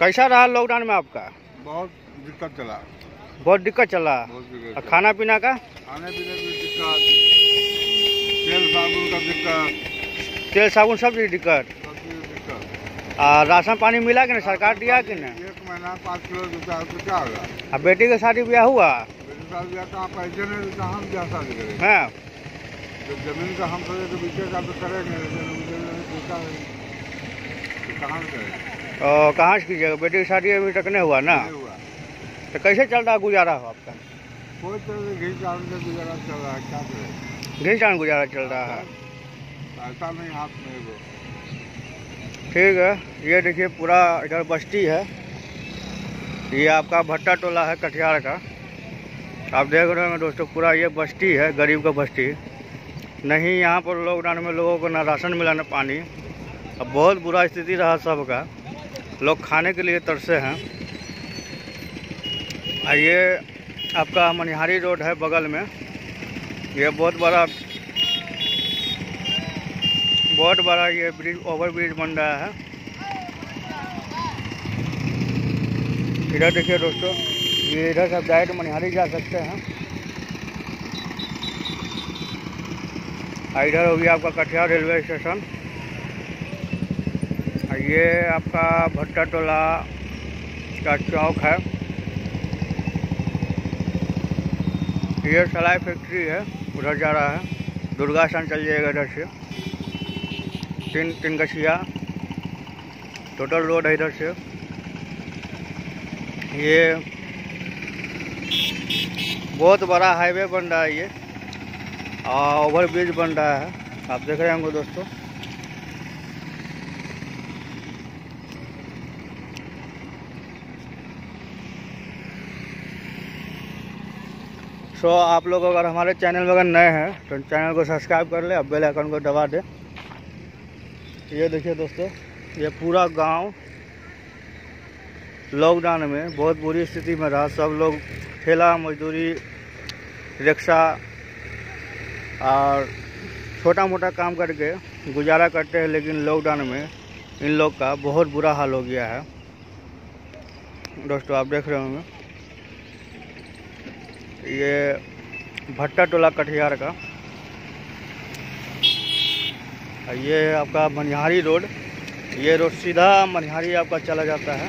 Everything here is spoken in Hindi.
कैसा रहा लॉकडाउन में आपका? बहुत दिक्कत चला। बहुत दिक्कत चला। बहुत और खाना पीना का? खाने पीने की दिक्कत। तेल साबुन का दिक्कत। तेल साबुन सब चीज़ दिक्कत। और राशन पानी मिला कि नहीं? सरकार दिया कि नहीं? एक महीना पाँच किलो रुपया तो क्या होगा? अब बेटी का शादी ब्याह हुआ? मेरे साथ ब्याह कहाँ पैसे नहीं देता हम क्या शादी करेंगे? है। जब ज़मीन का हम सोचे तो तो करेंगे लेकिन देता है तो कहाँ करेंगे? और कहाँ से कीजिएगा? बेटी की शादी अभी तक नहीं हुआ ना? नहीं हुआ। तो कैसे चल रहा गुजारा हो आपका? कोई से घी चावल गुजारा चल रहा है क्या करें? घी चाँद गुजारा चल रहा है। पैसा नहीं हाथ में ठीक है ये देखिए पूरा इधर बस्ती है। ये आपका भट्टा टोला है कटिहार का। आप देख रहे हैं दोस्तों पूरा ये बस्ती है गरीब का बस्ती। नहीं यहाँ पर लॉकडाउन में लोगों को ना राशन मिला ना पानी। अब बहुत बुरा स्थिति रहा सबका। लोग खाने के लिए तरसे हैं। ये आपका मनिहारी रोड है बगल में। ये बहुत बड़ा बहुत बड़ा ये ब्रिज ओवर ब्रिज बन रहा है। इधर देखिए दोस्तों, ये इधर से आप डायरेक्ट मनिहारी जा सकते हैं। इधर हो गया आपका कटिहार रेलवे स्टेशन। ये आपका भट्टा टोला का चौक है। ये सलाई फैक्ट्री है, उधर जा रहा है। दुर्गा स्थान चल जाएगा इधर से। तीन तीन गछिया। टोटल रोड है इधर से। ये बहुत बड़ा हाईवे बन रहा है ये। और ओवर ब्रिज बन रहा है। आप देख रहे होंगे दोस्तों। सो so, आप लोग अगर हमारे चैनल में अगर नए हैं तो चैनल को सब्सक्राइब कर ले और बेल आइकन को दबा दे। ये देखिए दोस्तों ये पूरा गाँव लॉकडाउन में बहुत बुरी स्थिति में रहा। सब लोग ठेला मजदूरी रिक्शा और छोटा मोटा काम करके गुजारा करते हैं लेकिन लॉकडाउन में इन लोग का बहुत बुरा हाल हो गया है। दोस्तों आप देख रहे होंगे। ये भट्टा टोला कटिहार का। ये आपका मनिहारी रोड, ये रोड सीधा मनिहारी आपका चला जाता है।